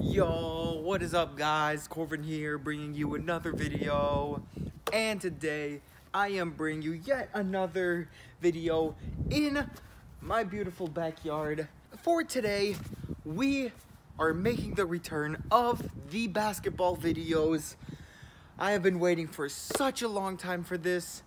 Yo, what is up guys? Corvin here bringing you another video. And today I am bringing you yet another video in my beautiful backyard. For today, we are making the return of the basketball videos. I have been waiting for such a long time for this.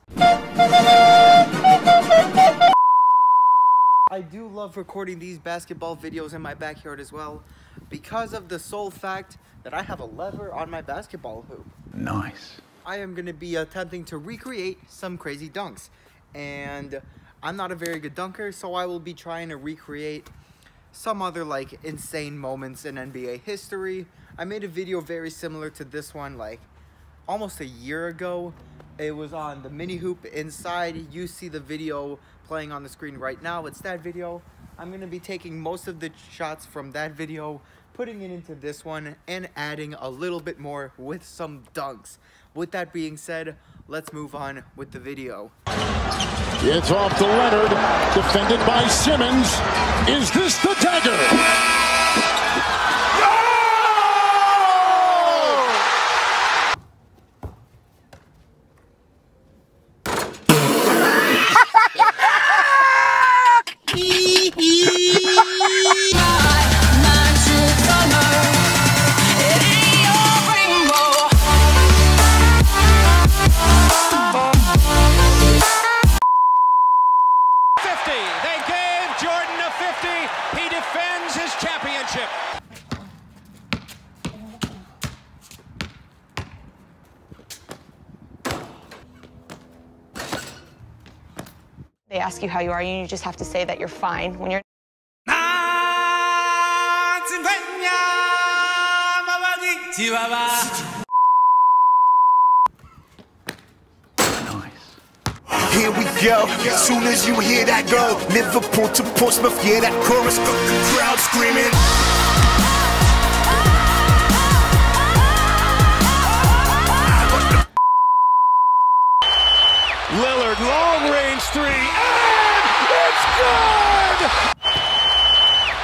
I do love recording these basketball videos in my backyard as well because of the sole fact that I have a lever on my basketball hoop. Nice. I am going to be attempting to recreate some crazy dunks. And I'm not a very good dunker, so I will be trying to recreate some other like insane moments in NBA history. I made a video very similar to this one like almost a year ago. It was on the mini hoop inside. You see the video playing on the screen right now. It's that video. I'm going to be taking most of the shots from that video, putting it into this one, and adding a little bit more with some dunks. With that being said, let's move on with the video. It's off to Leonard, defended by Simmons. Is this the dagger? They ask you how you are, and you just have to say that you're fine when you're Nice. Here we go. As soon as you hear that go, Liverpool to Portsmouth, yeah, that chorus the crowd screaming. Lillard, long range three, and it's good!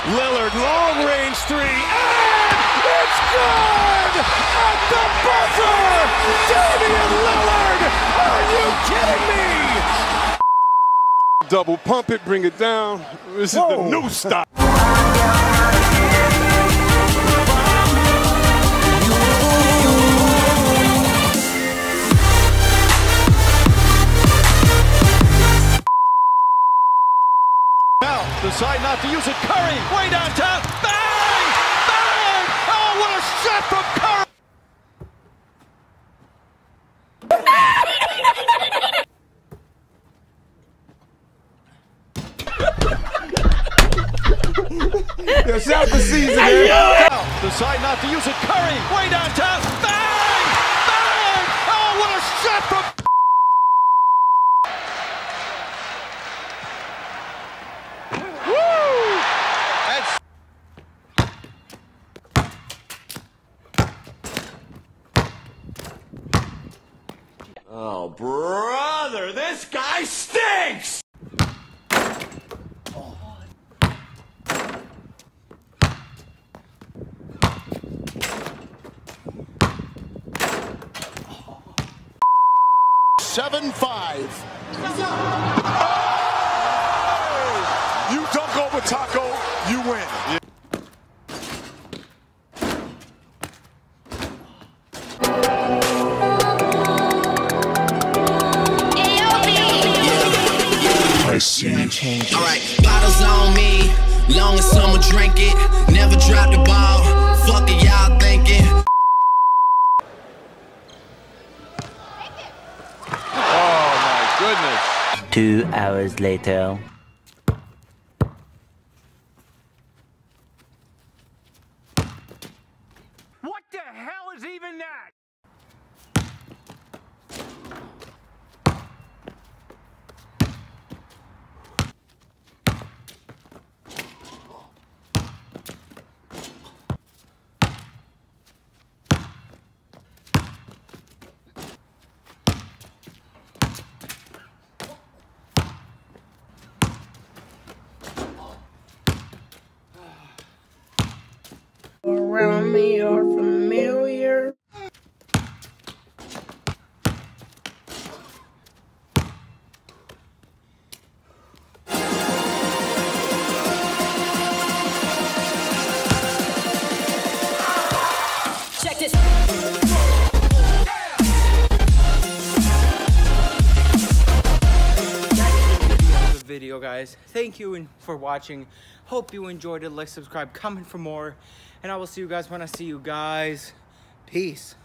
Lillard, long range three, and it's good! At the buzzer! Damian Lillard! Are you kidding me? Double pump it, bring it down. This is the new style. It's out the season, Now, decide not to use it. Curry, way downtown. Bang! Bang! Oh, what a shot from Woo! Oh, brother, this guy stinks! Seven five. You dunk over Tacko, you win. I see. Alright, bottles on me. Long as someone drink it. Never drop the ball. Two hours later. Around me are guys. Thank you for watching. Hope you enjoyed it. Like subscribe comment for more. And i will see you guys when i see you guys. Peace